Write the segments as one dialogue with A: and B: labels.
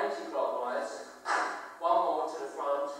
A: anti-clockwise, one more to the front,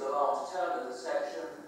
A: the last turn of the section